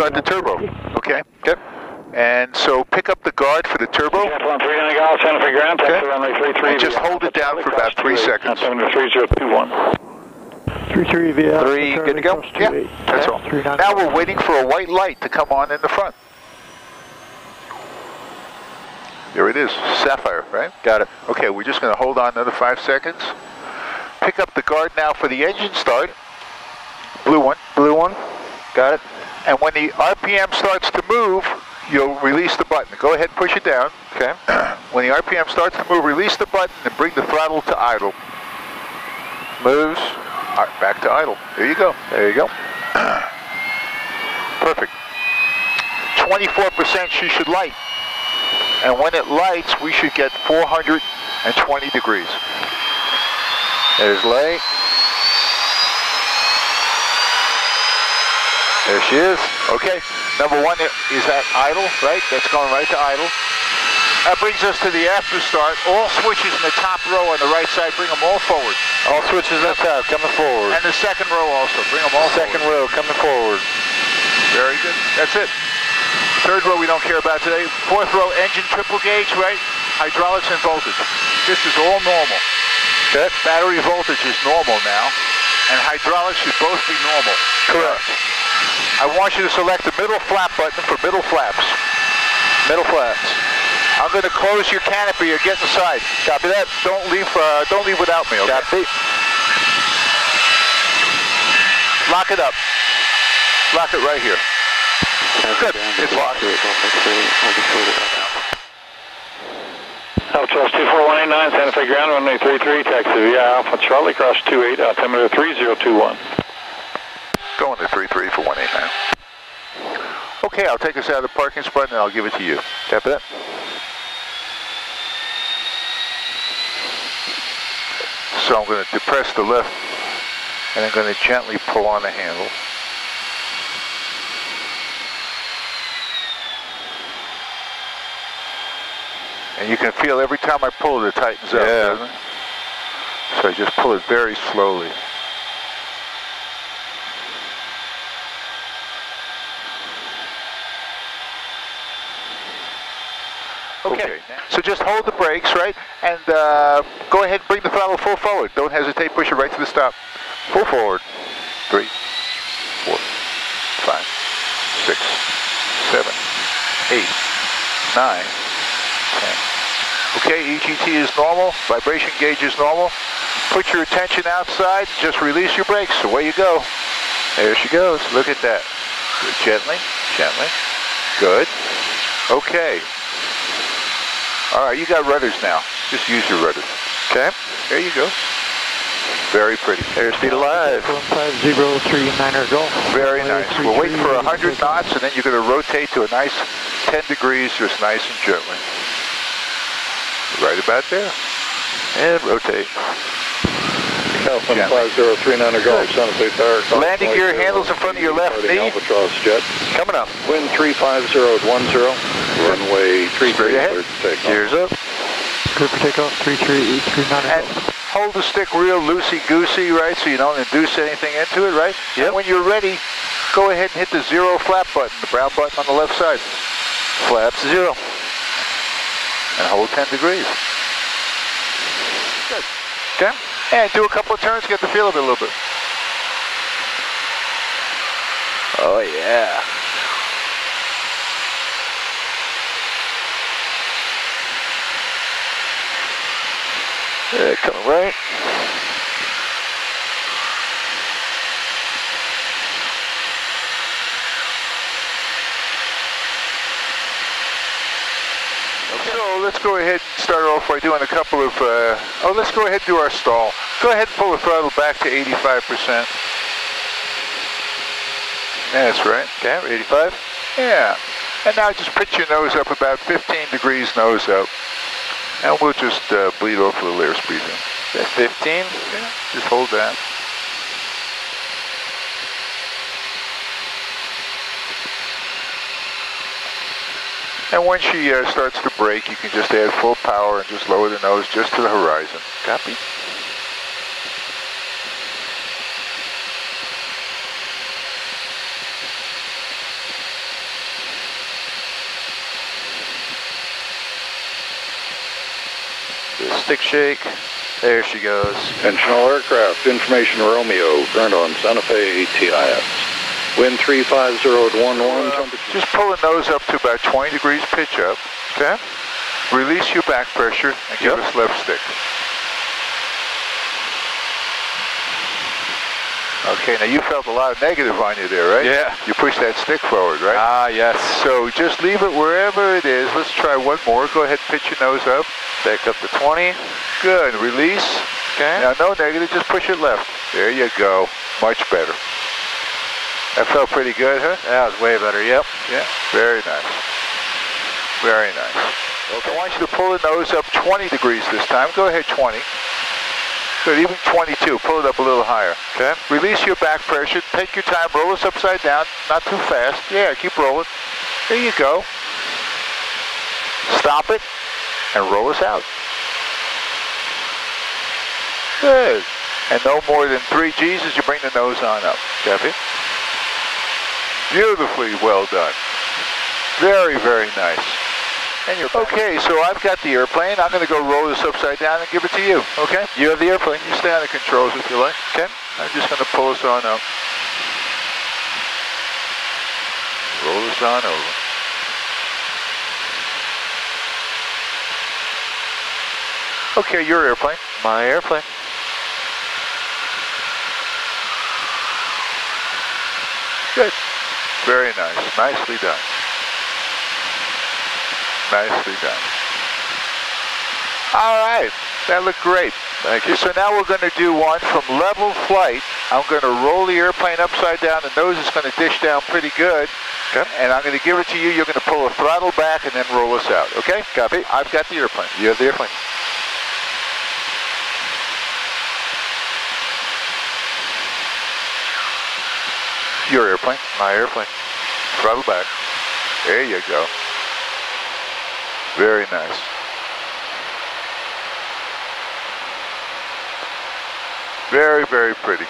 start the turbo. Okay. Okay. And so pick up the guard for the turbo. Jet 139 Golf, Santa Fe ground, taxi Okay. runway 33. And just hold it down for about three seconds. 3021. Three three via. Three, good to go? Yeah, that's all. Now we're waiting for a white light to come on in the front. There it is, Saphir, right? Got it. Okay, we're just going to hold on another five seconds. Pick up the guard now for the engine start. Blue one. Blue one. Got it. And when the RPM starts to move, you'll release the button. Go ahead, push it down. Okay. When the RPM starts to move, release the button and bring the throttle to idle. Moves. All right, back to idle. There you go. There you go. Perfect. 24% she should light. And when it lights, we should get 420 degrees. There's light. There she is. Okay, number one is at idle, right? That's going right to idle. That brings us to the after start. All switches in the top row on the right side, bring them all forward. All switches up top, coming forward. And the second row also, bring them all Second forward. row, coming forward. Very good. That's it. Third row we don't care about today. Fourth row, engine triple gauge, right? Hydraulics and voltage. This is all normal. Okay. Battery voltage is normal now, and hydraulics should both be normal. Correct. I want you to select the middle flap button for middle flaps. Middle flaps. I'm going to close your canopy or get inside. Copy that. Don't leave. Uh, don't leave without me. Okay? Copy. Lock it up. Lock it right here. Good. It's locked. Charles 24189, Santa Fe ground, runway 33, taxi via Alpha Charlie, cross 28, altimeter uh, 3021. Going to 3-3 for 189. Okay, I'll take us out of the parking spot and I'll give it to you. Copy that. So I'm going to depress the lift and I'm going to gently pull on the handle. And you can feel every time I pull it, it tightens up, doesn't it? So I just pull it very slowly. Okay. So just hold the brakes, right? And uh, go ahead and bring the throttle full forward. Don't hesitate. Push it right to the stop. Full forward. Three, four, five, six, seven, eight, nine. Okay, EGT is normal. Vibration gauge is normal. Put your attention outside. Just release your brakes. Away you go. There she goes. Look at that. Good. Gently, gently. Good. Okay. All right, you got rudders now. Just use your rudders. Okay. There you go. Very pretty. Airspeed alive. Five zero three niner golf. Very nice. We'll wait for 33, 100 knots, and then you're going to rotate to a nice 10 degrees, just nice and gently. Right about there. And rotate. California Gently. 5039 Golf, Santa Fe Tower. cross Landing gear handles in front of your left departing knee. Albatross jet. Coming up. Wind 350 at 10, runway 33, Straight ahead. cleared to take. Gears up. Clear for takeoff. Three three three niner And hold the stick real loosey-goosey, right, so you don't induce anything into it, right? Yep. And when you're ready, go ahead and hit the zero flap button, the brown button on the left side. Flaps zero. And hold 10 degrees. Good. Okay. And do a couple of turns, to get the feel of it a little bit. Oh yeah. Yeah, coming right. So let's go ahead and start off by doing a couple of, uh, oh, let's go ahead and do our stall. Go ahead and pull the throttle back to 85%. That's right. Okay, 85. Yeah. And now just pitch your nose up about 15 degrees nose up. And we'll just uh, bleed off a little airspeed then. Okay, 15. Yeah, just hold that. And when she uh, starts to break, you can just add full power and just lower the nose just to the horizon. Copy? stick shake. There she goes. Intentional aircraft, information Romeo, current on Santa Fe ATIS. Wind 350 at 11, temperature. Just pull the nose up to about 20 degrees pitch up. Okay. Release your back pressure and give Yep. us left stick. Okay, now you felt a lot of negative on you there, right? Yeah. You pushed that stick forward, right? Ah, yes. So just leave it wherever it is. Let's try one more. Go ahead, pitch your nose up. Back up to 20. Good. Release. Okay. Now, no negative, just push it left. There you go. Much better. That felt pretty good, huh? That was way better. Yep. Yeah. Very nice. Very nice. Okay. I want you to pull the nose up 20 degrees this time. Go ahead, 20. Good, even 22. Pull it up a little higher. Okay. Release your back pressure. Take your time. Roll us upside down. Not too fast. Yeah, keep rolling. There you go. Stop it and roll us out. Good. And no more than three G's as you bring the nose on up. Copy. Beautifully well done. Very, very nice. And you're Okay, so I've got the airplane. I'm going to go roll this upside down and give it to you. Okay? You have the airplane. You stay on the controls if you like. Okay? I'm just going to pull this on up. Roll this on over. Okay, your airplane. My airplane. Good. Nicely done. Nicely done. All right. That looked great. Thank you. So now we're going to do one from level flight. I'm going to roll the airplane upside down. The nose is going to dish down pretty good. Okay. And I'm going to give it to you. You're going to pull the throttle back and then roll us out. Okay? Copy. I've got the airplane. You have the airplane. Your airplane. My airplane. Throttle back. There you go. Very nice. Very, very pretty.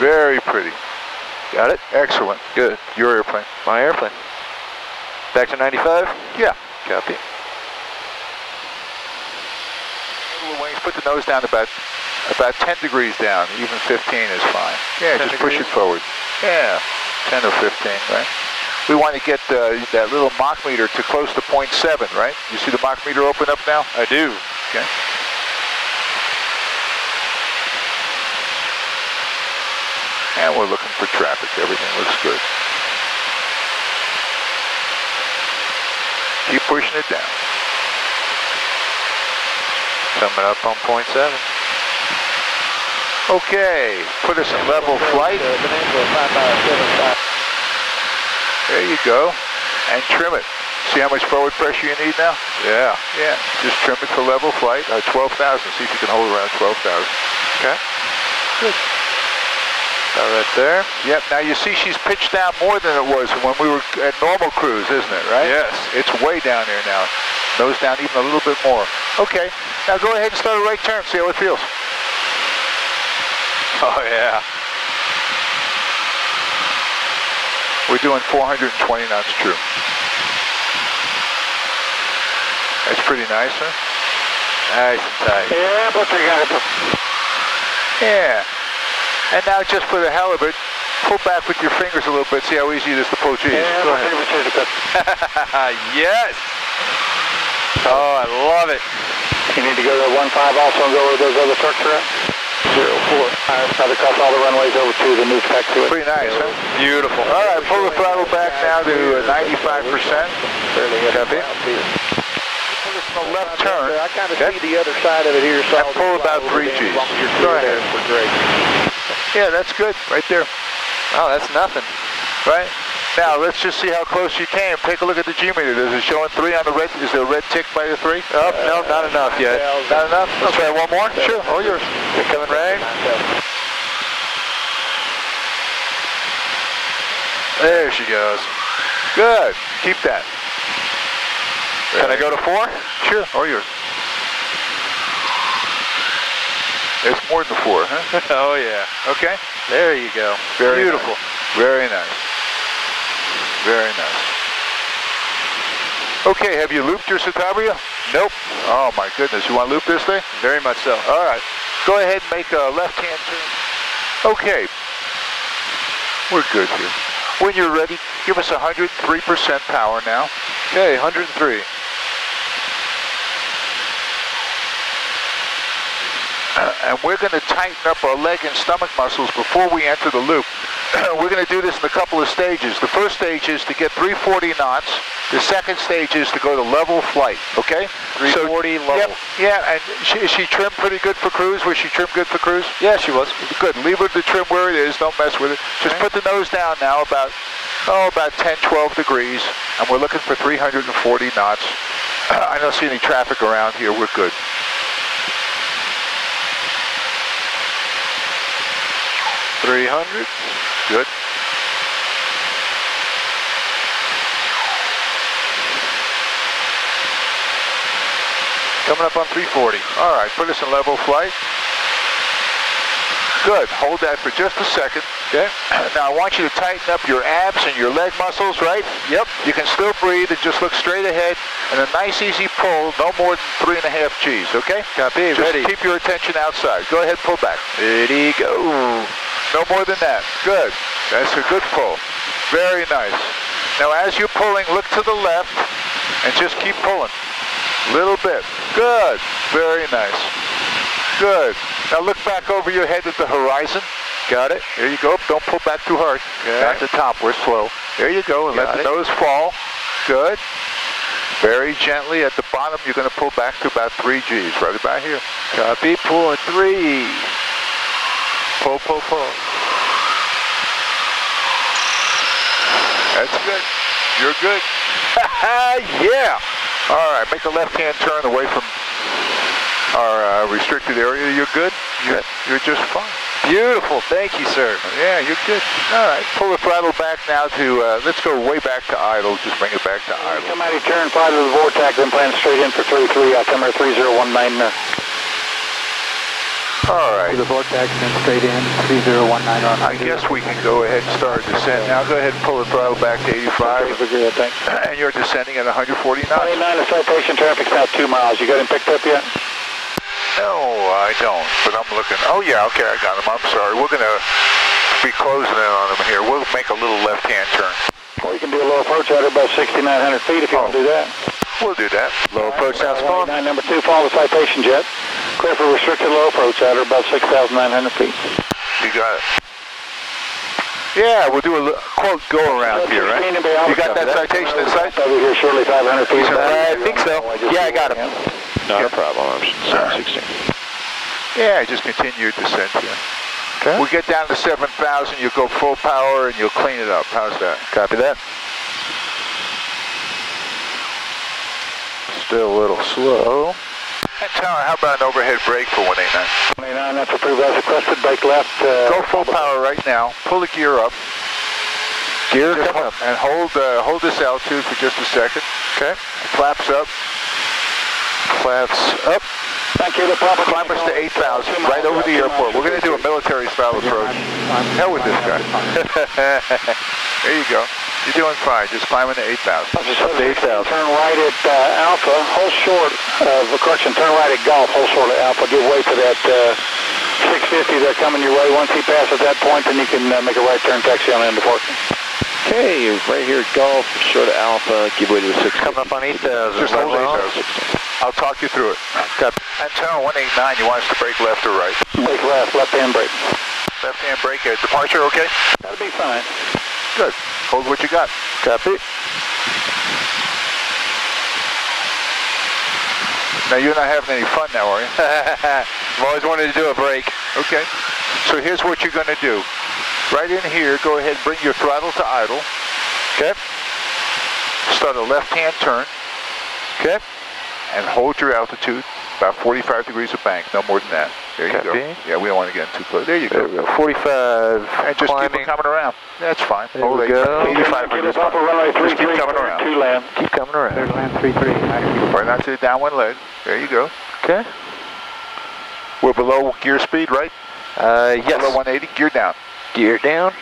Very pretty. Got it? Excellent. Good. Your airplane. My airplane. Back to 95? Yeah. Copy. Wings. Put the nose down about about 10 degrees down. Even 15 is fine. Yeah, 10 just push it forward. Yeah, 10 or 15, right? We want to get uh, that little Mach meter to close to 0.7, right? You see the Mach meter open up now? I do. Okay. And we're looking for traffic. Everything looks good. Keep pushing it down. Coming up on point seven. Okay, put us in level flight. There you go. And trim it. See how much forward pressure you need now? Yeah. Yeah. Just trim it to level flight. Uh, 12,000. See if you can hold around 12,000. Okay. Good. About right there. Yep. Now you see she's pitched down more than it was when we were at normal cruise, isn't it? Right? Yes. It's way down there now. Nose down even a little bit more. Okay. Now go ahead and start a right turn. See how it feels. Oh, yeah. We're doing 420 knots true. That's pretty nice, huh? Nice and tight. Yeah, but you got it. Yeah. And now just for the hell of it, pull back with your fingers a little bit. See how easy it is to pull G's. Yeah, Go ahead. yes. Oh, I love it. You need to go to 1-5 also and go where those other trucks are at? Zero four. All right, now to cross all the runways over to the new taxiway. Pretty nice, huh? Beautiful. All right, pull the throttle back now to uh, 95%. Copy. Pull this from the left turn. I kind of see the other side of it here. So and pull about three Gs. Go ahead. Yeah, that's good. Right there. Oh, that's nothing. Right? Now, let's just see how close you came. Take a look at the G meter. Is it showing three on the red? Is there a red tick by the three? Oh, no, not enough yet. Not enough? Let's try one more? Sure. All yours. You're coming right? There she goes. Good. Keep that. Can I go to four? Sure. All yours. It's more than four, huh? oh, yeah. Okay. There you go. Very Beautiful. nice. Very nice. Very nice. Okay, have you looped your Citabria? Nope. Oh my goodness, you want to loop this thing? Very much so. All right. Go ahead and make a left-hand turn. Okay. We're good here. When you're ready, give us 103% power now. Okay, 103. Uh, and we're going to tighten up our leg and stomach muscles before we enter the loop. we're going to do this in a couple of stages. The first stage is to get 340 knots. The second stage is to go to level flight, okay? 340 level. Yep, yeah, and she, is she trimmed pretty good for cruise? Was she trimmed good for cruise? Yeah, she was. Good. Leave her to trim where it is. Don't mess with it. Just put the nose down now about, oh, about 10, 12 degrees. And we're looking for 340 knots. I don't see any traffic around here. We're good. Three hundred. Good. Coming up on 340. All right, put us in level flight. Good. Hold that for just a second. Okay. Now I want you to tighten up your abs and your leg muscles, right? Yep. You can still breathe and just look straight ahead. And a nice easy pull, no more than three and a half G's, okay? Copy. Just Ready. keep your attention outside. Go ahead, pull back. Ready, go. No more than that. Good. That's a good pull. Very nice. Now as you're pulling, look to the left and just keep pulling. Little bit. Good. Very nice. Good. Now look back over your head at the horizon. Got it. Here you go. Don't pull back too hard. Okay. Not the top. We're slow. There you go. And let the it. nose fall. Good. Very gently at the bottom, you're going to pull back to about three G's. Right about here. Copy. Pulling three. Pull, pull, pull. That's good. You're good. yeah. All right, make a left-hand turn away from our uh, restricted area. You're good. You're, you're just fine. Beautiful. Thank you, sir. Yeah, you're good. All right, pull the throttle back now to, uh, let's go way back to idle. Just bring it back to idle. Come out of turn five to the VORTAC, then plan straight in for 33, altimeter 3019 there. All right. The VORTAC and then straight in, 3019 on. I guess we can go ahead and start descent. Now go ahead and pull the throttle back to 85. Good, thanks. And you're descending at 140 knots. 29, the citation traffic's now two miles. You got him picked up yet? No, I don't, but I'm looking. Oh, yeah, okay, I got him. I'm sorry. We're going to be closing in on him here. We'll make a little left-hand turn. Or you can do a low approach out about 6,900 feet if you want to do that. Oh, we'll do that. Low approach sounds fun. 189, number two, follow the citation jet. Clear for restricted low approach out about 6,900 feet. You got it. Yeah, we'll do a quote go around here, right? You got that citation in sight? Over here shortly 500 feet. Uh, I think so. Yeah, I got him. Not a problem. I'm 716. Yeah, just continue your descent here. Okay. We get down to 7,000, you go full power and you'll clean it up. How's that? Copy that. Still a little slow. And Tower, how about an overhead break for 189? 189, that's approved as requested. Break left. Uh, Go full power right now. Pull the gear up. Gear Just hold, up. and hold uh, hold this altitude for just a second. Okay. Flaps up. Flaps up. Thank you. The proper Climb us to 8,000, right over the airport. We're going to do a military style approach. Hell with this guy. there you go. You're doing fine. Just climbing to 8,000. Up to 8,000. Turn right at uh, Alpha, hold short of, uh, correction, turn right at Golf, hold short at Alpha. Give way to that uh, 650 they're coming your way. Once he passes that point, then you can uh, make a right turn taxi on into parking. Okay, right here at Golf, short of Alpha, give way to the 6. Coming up on 8,000. Just hold on. 8,000. I'll talk you through it. Antonio 189, you want us to break left or right? Break left, left hand break. Left hand break at departure, okay? That'll be fine. Good. Hold what you got. Copy. Now you're not having any fun now, are you? I've always wanted to do a break. Okay. So here's what you're going to do. Right in here, go ahead and bring your throttle to idle. Okay. Start a left-hand turn. Okay. And hold your altitude, about 45 degrees of bank, no more than that. There you go. Yeah, we don't want to get in too close. There you There go. go. 45. And just climbing. keep coming around. That's fine. There hold we go. 85 Get degrees. us off of runway Just keep 33, coming around. two land. Keep coming around. Third land, 33. Right not to the downwind leg. There you go. Okay. We're below gear speed, right? Uh, yes. Below 180, gear down. Gear down.